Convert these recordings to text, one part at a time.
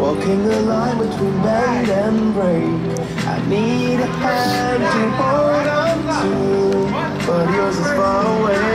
Walking the line between bend and break. I need a hand to hold on to But yours is far away.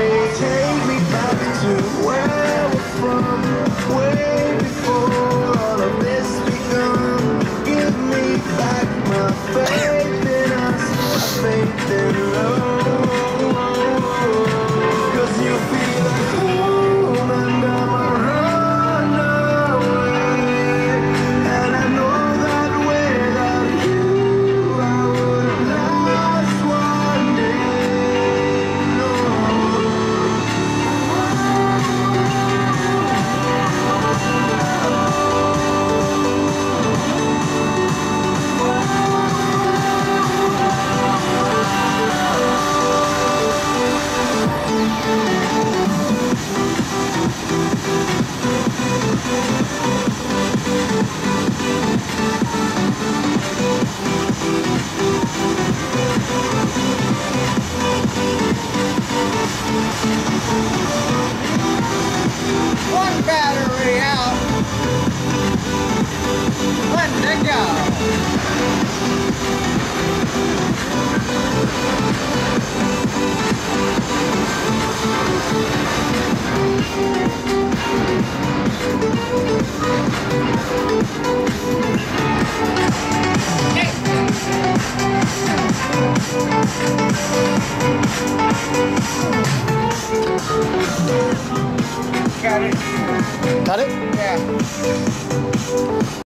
Got it. Got it? Yeah.